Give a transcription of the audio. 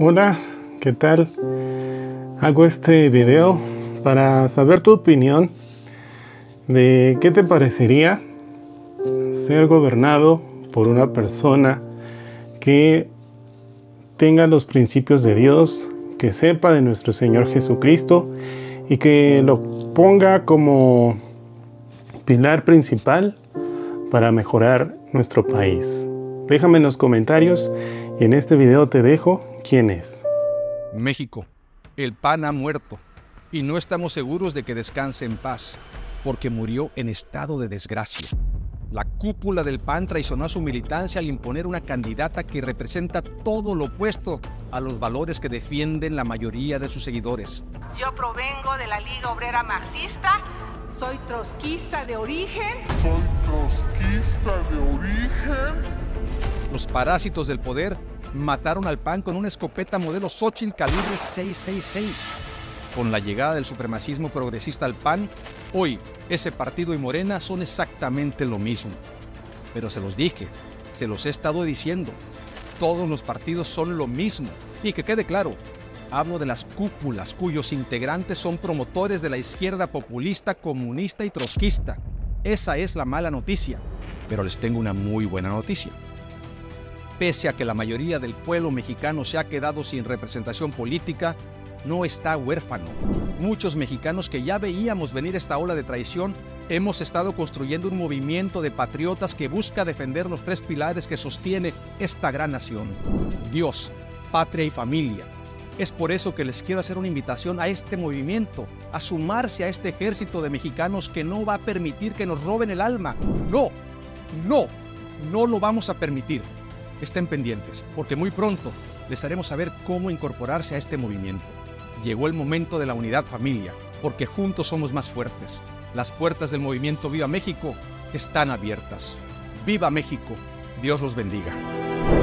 Hola, ¿qué tal? Hago este video para saber tu opinión de qué te parecería ser gobernado por una persona que tenga los principios de Dios, que sepa de nuestro Señor Jesucristo y que lo ponga como pilar principal para mejorar nuestro país. Déjame en los comentarios en este video te dejo quién es. México, el PAN ha muerto y no estamos seguros de que descanse en paz, porque murió en estado de desgracia. La cúpula del PAN traicionó a su militancia al imponer una candidata que representa todo lo opuesto a los valores que defienden la mayoría de sus seguidores. Yo provengo de la Liga Obrera Marxista, soy trotskista de origen. Soy trotskista de origen. Los parásitos del poder mataron al PAN con una escopeta modelo Xochitl calibre 666. Con la llegada del supremacismo progresista al PAN, hoy ese partido y Morena son exactamente lo mismo. Pero se los dije, se los he estado diciendo, todos los partidos son lo mismo. Y que quede claro, hablo de las cúpulas cuyos integrantes son promotores de la izquierda populista, comunista y trotskista. Esa es la mala noticia. Pero les tengo una muy buena noticia pese a que la mayoría del pueblo mexicano se ha quedado sin representación política, no está huérfano. Muchos mexicanos que ya veíamos venir esta ola de traición, hemos estado construyendo un movimiento de patriotas que busca defender los tres pilares que sostiene esta gran nación. Dios, patria y familia. Es por eso que les quiero hacer una invitación a este movimiento, a sumarse a este ejército de mexicanos que no va a permitir que nos roben el alma. No, no, no lo vamos a permitir estén pendientes, porque muy pronto les haremos saber cómo incorporarse a este movimiento. Llegó el momento de la unidad familia, porque juntos somos más fuertes. Las puertas del movimiento Viva México están abiertas. ¡Viva México! Dios los bendiga.